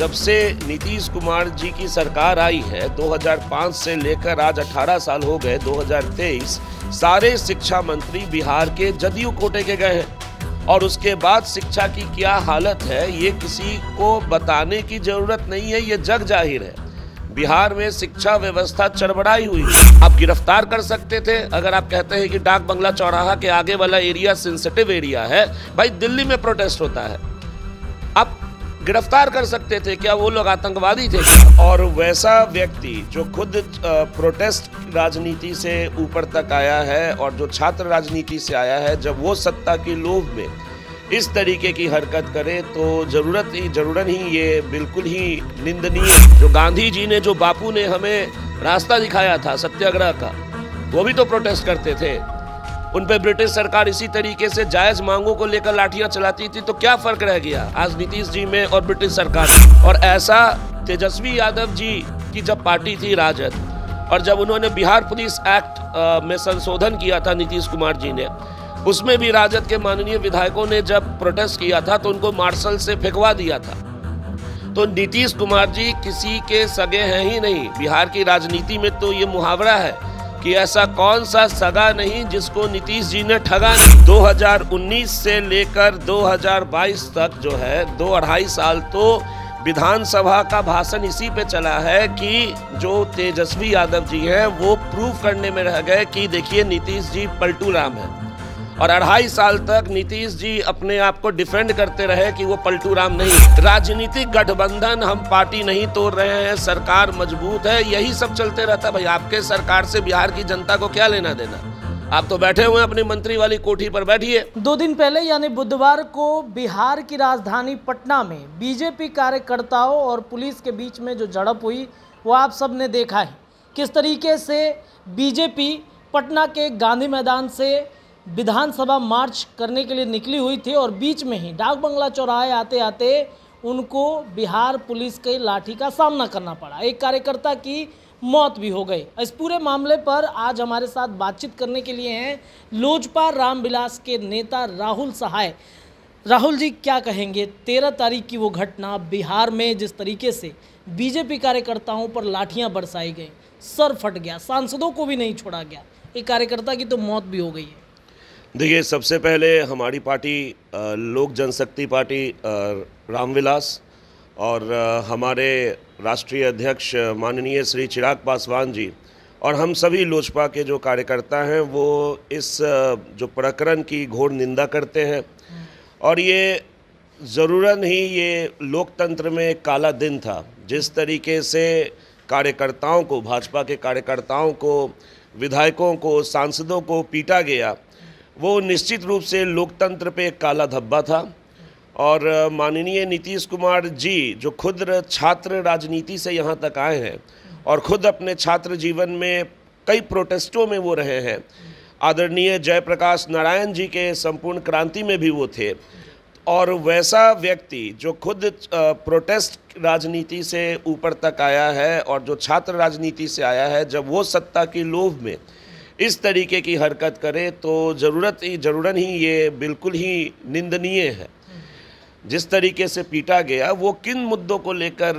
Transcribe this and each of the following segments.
जब से नीतीश कुमार जी की सरकार आई है 2005 से लेकर आज 18 साल हो गए 2023 सारे शिक्षा मंत्री बिहार के जदयू कोटे के गए हैं। और उसके बाद शिक्षा की क्या हालत है, ये किसी को बताने की ज़रूरत नहीं है, ये जग ज़ाहिर है। बिहार में शिक्षा व्यवस्था चरबड़ाई हुई। आप गिरफ़्तार कर सकते थे, अगर आप कहते हैं कि डाक बंगला चौराहा के आगे वाला एरिया सेंसिटिव एरिया है, भाई दिल्ली में प्रोटेस्ट होता है। गिरफ़्तार कर सकते थे, क्या वो लोग आतंकवादी थे? और वैसा व्यक्ति जो खुद प्रोटेस्ट राजनीति से ऊपर तक आया है और जो छात्र राजनीति से आया है, जब वो सत्ता के लोभ में इस तरीके की हरकत करे तो ज़रूरत ही जरूरन ही ये बिल्कुल ही निंदनीय। जो गांधी जी ने, जो बापू ने हमें रास्ता दिखाया था सत्याग्रह का, वो भी तो प्रोटेस्ट करते थे। उन पर ब्रिटिश सरकार इसी तरीके से जायज़ मांगों को लेकर लाठियाँ चलाती थी तो क्या फ़र्क रह गया? आज नीतीश जी में और ब्रिटिश सरकार में। और ऐसा तेजस्वी यादव जी की जब पार्टी थी राजद, और जब उन्होंने बिहार पुलिस एक्ट में संशोधन किया था नीतीश कुमार जी ने, उसमें भी राजद के माननीय विधायकों ने जब प्रोटेस्ट किया था तो उनको मार्शल से फेंकवा दिया था। तो नीतीश कुमार जी किसी के सगे हैं ही नहीं। बिहार की राजनीति में तो ये मुहावरा है कि ऐसा कौन सा सगा नहीं जिसको नीतीश जी ने ठगा? नहीं 2019 से लेकर 2022 तक जो है, दो अढ़ाई साल तो विधानसभा का भाषण इसी पे चला है कि जो तेजस्वी यादव जी हैं, वो प्रूव करने में रह गए कि देखिए नीतीश जी पलटू राम है। और अढ़ाई साल तक नीतीश जी अपने आप को डिफेंड करते रहे कि वो पलटू राम नहीं। राजनीतिक गठबंधन हम पार्टी नहीं तोड़ रहे हैं, सरकार मज़बूत है, यही सब चलते रहता भाई, आपके सरकार से बिहार की जनता को क्या लेना देना? आप तो बैठे हुए अपनी मंत्री वाली कोठी पर, बैठिए। दो दिन पहले, यानी बुधवार को, बिहार की राजधानी पटना में बीजेपी कार्यकर्ताओं और पुलिस के बीच में जो झड़प हुई, वो आप सबने देखा है। किस तरीके से बीजेपी पटना के गांधी मैदान से विधानसभा मार्च करने के लिए निकली हुई थी और बीच में ही डाक बंगला चौराहे आते आते उनको बिहार पुलिस के लाठी का सामना करना पड़ा। एक कार्यकर्ता की मौत भी हो गई। इस पूरे मामले पर आज हमारे साथ बातचीत करने के लिए हैं लोजपा रामविलास के नेता राहुल सहाय। राहुल जी, क्या कहेंगे? तेरह तारीख की वो घटना बिहार में जिस तरीके से बीजेपी कार्यकर्ताओं पर लाठियाँ बरसाई गई, सर फट गया, सांसदों को भी नहीं छोड़ा गया। एक कार्यकर्ता की तो मौत भी हो गई है। देखिए, सबसे पहले हमारी पार्टी लोक जनशक्ति पार्टी रामविलास और हमारे राष्ट्रीय अध्यक्ष माननीय श्री चिराग पासवान जी और हम सभी लोजपा के जो कार्यकर्ता हैं, वो इस जो प्रकरण की घोर निंदा करते हैं। और ये ज़रूरन ही ये लोकतंत्र में काला दिन था। जिस तरीके से कार्यकर्ताओं को, भाजपा के कार्यकर्ताओं को, विधायकों को, सांसदों को पीटा गया वो निश्चित रूप से लोकतंत्र पे एक काला धब्बा था। और माननीय नीतीश कुमार जी, जो खुद छात्र राजनीति से यहाँ तक आए हैं और खुद अपने छात्र जीवन में कई प्रोटेस्टों में वो रहे हैं। आदरणीय जयप्रकाश नारायण जी के संपूर्ण क्रांति में भी वो थे। और वैसा व्यक्ति जो खुद प्रोटेस्ट राजनीति से ऊपर तक आया है और जो छात्र राजनीति से आया है, जब वो सत्ता की लोभ में इस तरीके की हरकत करे तो ज़रूरत ही, ज़रूरन ही ये बिल्कुल ही निंदनीय है। जिस तरीके से पीटा गया, वो किन मुद्दों को लेकर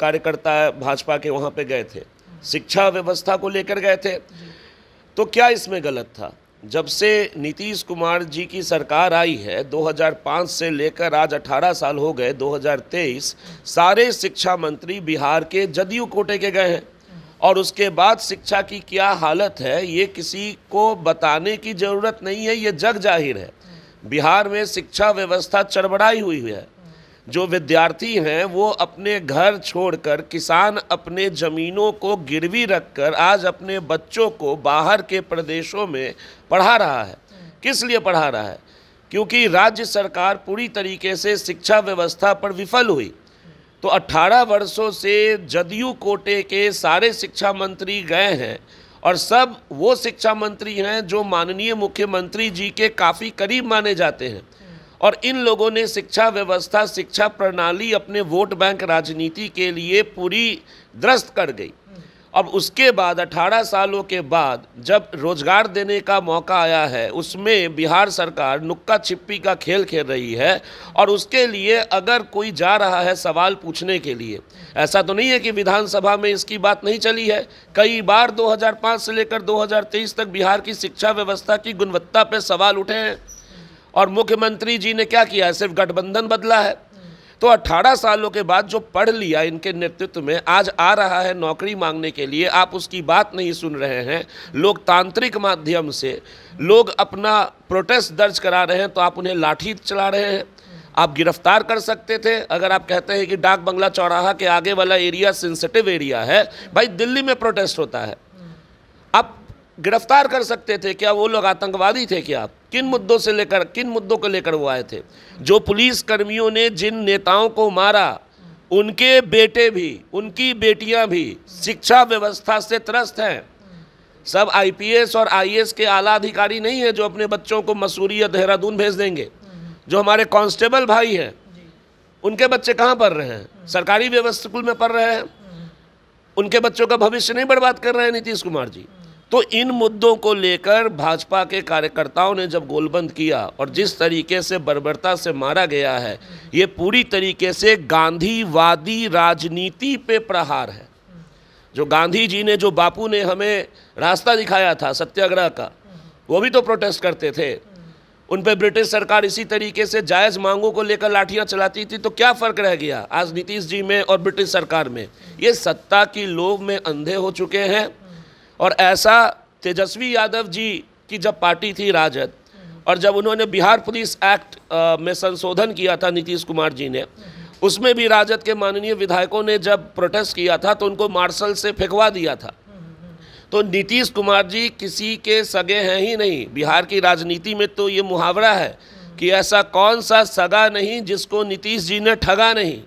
कार्यकर्ता भाजपा के वहाँ पे गए थे? शिक्षा व्यवस्था को लेकर गए थे? तो क्या इसमें गलत था? जब से नीतीश कुमार जी की सरकार आई है 2005 से लेकर आज 18 साल हो गए 2023 सारे शिक्षा मंत्री बिहार के जदयू कोटे के गए हैं। और उसके बाद शिक्षा की क्या हालत है, ये किसी को बताने की ज़रूरत नहीं है, ये जग ज़ाहिर है। बिहार में शिक्षा व्यवस्था चरबड़ाई हुई है। जो विद्यार्थी हैं, वो अपने घर छोड़कर, किसान अपने ज़मीनों को गिरवी रखकर, आज अपने बच्चों को बाहर के प्रदेशों में पढ़ा रहा है। किस लिए पढ़ा रहा है? क्योंकि राज्य सरकार पूरी तरीके से शिक्षा व्यवस्था पर विफल हुई। तो 18 वर्षों से जदयू कोटे के सारे शिक्षा मंत्री गए हैं और सब वो शिक्षा मंत्री हैं जो माननीय मुख्यमंत्री जी के काफ़ी करीब माने जाते हैं। और इन लोगों ने शिक्षा व्यवस्था, शिक्षा प्रणाली अपने वोट बैंक राजनीति के लिए पूरी द्रस्त कर गई। अब उसके बाद 18 सालों के बाद जब रोज़गार देने का मौका आया है, उसमें बिहार सरकार नुक्का छिप्पी का खेल खेल रही है और उसके लिए अगर कोई जा रहा है सवाल पूछने के लिए, ऐसा तो नहीं है कि विधानसभा में इसकी बात नहीं चली है। कई बार 2005 से लेकर 2023 तक बिहार की शिक्षा व्यवस्था की गुणवत्ता पर सवाल उठे हैं। और मुख्यमंत्री जी ने क्या किया सिर्फ़ गठबंधन बदला है। तो 18 सालों के बाद जो पढ़ लिया इनके नेतृत्व में, आज आ रहा है नौकरी मांगने के लिए। आप उसकी बात नहीं सुन रहे हैं। लोकतांत्रिक माध्यम से लोग अपना प्रोटेस्ट दर्ज करा रहे हैं तो आप उन्हें लाठी चला रहे हैं। आप गिरफ़्तार कर सकते थे। अगर आप कहते हैं कि डाक बंगला चौराहा के आगे वाला एरिया सेंसिटिव एरिया है, भाई दिल्ली में प्रोटेस्ट होता है। आप गिरफ़्तार कर सकते थे। क्या वो लोग आतंकवादी थे क्या किन मुद्दों से लेकर, किन मुद्दों को लेकर वो आए थे? जो पुलिस कर्मियों ने जिन नेताओं को मारा, उनके बेटे भी, उनकी बेटियाँ भी शिक्षा व्यवस्था से त्रस्त हैं। सब आईपीएस और आईएएस के आला अधिकारी नहीं है जो अपने बच्चों को मसूरी या देहरादून भेज देंगे, जो हमारे कांस्टेबल भाई हैं। उनके बच्चे कहाँ पढ़ रहे हैं? सरकारी व्यवस्था स्कूल में पढ़ रहे हैं? उनके बच्चों का भविष्य नहीं बर्बाद कर रहे हैं नीतीश कुमार जी? तो इन मुद्दों को लेकर भाजपा के कार्यकर्ताओं ने जब गोलबंद किया और जिस तरीके से बर्बरता से मारा गया है, ये पूरी तरीके से गांधीवादी राजनीति पे प्रहार है। जो गांधी जी ने, जो बापू ने हमें रास्ता दिखाया था सत्याग्रह का, वो भी तो प्रोटेस्ट करते थे। उन पर ब्रिटिश सरकार इसी तरीके से जायज़ मांगों को लेकर लाठियाँ चलाती थी तो क्या फ़र्क रह गया आज नीतीश जी में और ब्रिटिश सरकार में? ये सत्ता की लोभ में अंधे हो चुके हैं। और ऐसा तेजस्वी यादव जी की जब पार्टी थी राजद, और जब उन्होंने बिहार पुलिस एक्ट में संशोधन किया था नीतीश कुमार जी ने, उसमें भी राजद के माननीय विधायकों ने जब प्रोटेस्ट किया था तो उनको मार्शल से फेंकवा दिया था। तो नीतीश कुमार जी किसी के सगे हैं ही नहीं। बिहार की राजनीति में तो ये मुहावरा है कि ऐसा कौन सा सगा नहीं जिसको नीतीश जी ने ठगा नहीं।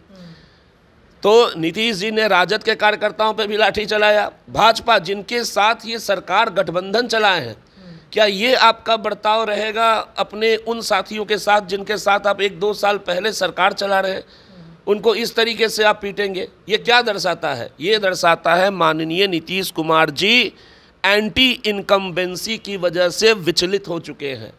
तो नीतीश जी ने राजद के कार्यकर्ताओं पर भी लाठी चलाया। भाजपा, जिनके साथ ये सरकार गठबंधन चलाए हैं, क्या ये आपका बर्ताव रहेगा अपने उन साथियों के साथ जिनके साथ आप एक दो साल पहले सरकार चला रहे हैं? उनको इस तरीके से आप पीटेंगे? ये क्या दर्शाता है? ये दर्शाता है माननीय नीतीश कुमार जी एंटी इनकम्बेंसी की वजह से विचलित हो चुके हैं।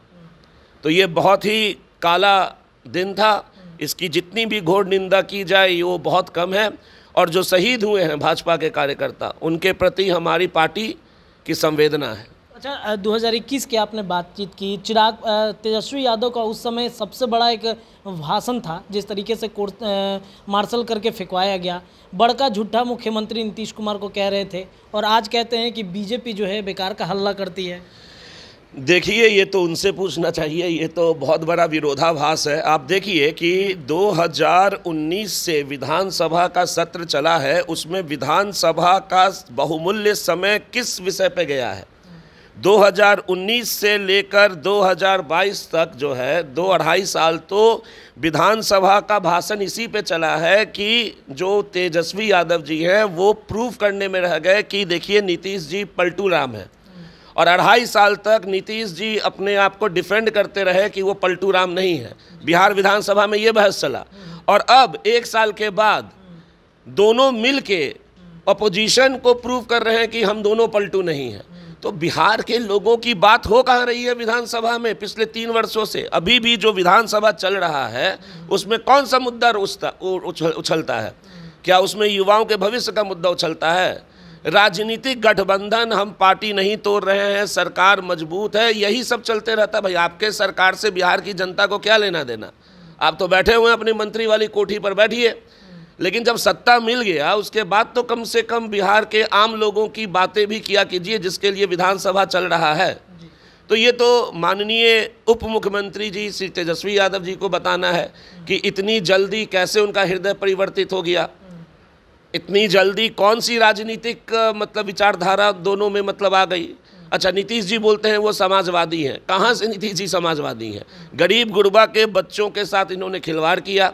तो ये बहुत ही काला दिन था। इसकी जितनी भी घोर निंदा की जाए वो बहुत कम है। और जो शहीद हुए हैं भाजपा के कार्यकर्ता, उनके प्रति हमारी पार्टी की संवेदना है। अच्छा 2021 की आपने बातचीत की। चिराग तेजस्वी यादव का उस समय सबसे बड़ा एक भाषण था, जिस तरीके से कोर्ट मार्शल करके फेंकवाया गया। बड़का झूठा मुख्यमंत्री नीतीश कुमार को कह रहे थे, और आज कहते हैं कि बीजेपी जो है बेकार का हल्ला करती है। देखिए, ये तो उनसे पूछना चाहिए, ये तो बहुत बड़ा विरोधाभास है। आप देखिए कि 2019 से विधानसभा का सत्र चला है, उसमें विधानसभा का बहुमूल्य समय किस विषय पे गया है? 2019 से लेकर 2022 तक जो है, दो अढ़ाई साल तो विधानसभा का भाषण इसी पे चला है कि जो तेजस्वी यादव जी हैं, वो प्रूव करने में रह गए कि देखिए, नीतीश जी पलटू राम है। और अढ़ाई साल तक नीतीश जी अपने आप को डिफेंड करते रहे कि वो पलटू राम नहीं है। बिहार विधानसभा में ये बहस चला। और अब एक साल के बाद दोनों मिल के अपोजिशन को प्रूव कर रहे हैं कि हम दोनों पलटू नहीं हैं। तो बिहार के लोगों की बात हो कहाँ रही है विधानसभा में पिछले तीन वर्षों से? अभी भी जो विधानसभा चल रहा है, उसमें कौन सा मुद्दा उछलता है? क्या उसमें युवाओं के भविष्य का मुद्दा उछलता है? राजनीतिक गठबंधन हम पार्टी नहीं तोड़ रहे हैं सरकार मज़बूत है यही सब चलते रहता भाई आपके सरकार से बिहार की जनता को क्या लेना देना? आप तो बैठे हुए हैं अपनी मंत्री वाली कोठी पर बैठिए। लेकिन जब सत्ता मिल गया उसके बाद तो कम से कम बिहार के आम लोगों की बातें भी किया कीजिए जिसके लिए विधानसभा चल रहा है। तो ये तो माननीय उप मुख्यमंत्री जी श्री तेजस्वी यादव जी को बताना है कि इतनी जल्दी कैसे उनका हृदय परिवर्तित हो गया। इतनी जल्दी कौन सी राजनीतिक मतलब विचारधारा दोनों में मतलब आ गई? अच्छा नीतीश जी बोलते हैं वो समाजवादी हैं। कहाँ से नीतीश जी समाजवादी हैं? गरीब गुरबा के बच्चों के साथ इन्होंने खिलवाड़ किया।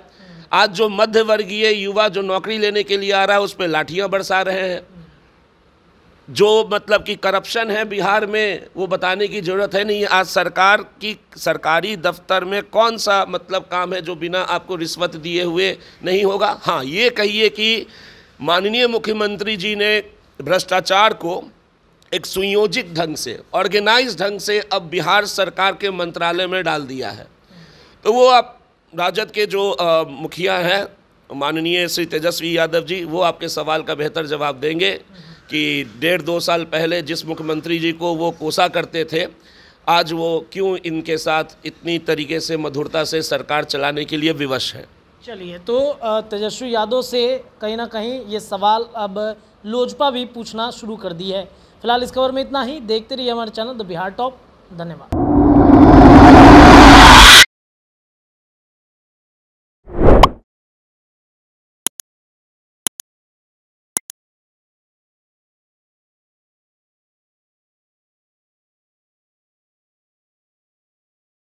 आज जो मध्य वर्गीय युवा जो नौकरी लेने के लिए आ रहा है, उस पर लाठियाँ बरसा रहे हैं। जो मतलब कि करप्शन है बिहार में, वो बताने की ज़रूरत है नहीं। आज सरकार की, सरकारी दफ्तर में कौन सा मतलब काम है जो बिना आपको रिश्वत दिए हुए नहीं होगा? हाँ ये कहिए कि माननीय मुख्यमंत्री जी ने भ्रष्टाचार को एक सुयोजित ढंग से ऑर्गेनाइज ढंग से अब बिहार सरकार के मंत्रालय में डाल दिया है। तो वो आप राजद के जो अ, मुखिया हैं माननीय श्री तेजस्वी यादव जी वो आपके सवाल का बेहतर जवाब देंगे कि डेढ़ दो साल पहले जिस मुख्यमंत्री जी को वो कोसा करते थे आज वो क्यों इनके साथ इतनी तरीके से मधुरता से सरकार चलाने के लिए विवश है? चलिए तो तेजस्वी यादव से कहीं ना कहीं ये सवाल अब लोजपा भी पूछना शुरू कर दी है। फ़िलहाल इस खबर में इतना ही, देखते रहिए हमारे चैनल द बिहार टॉप। धन्यवाद।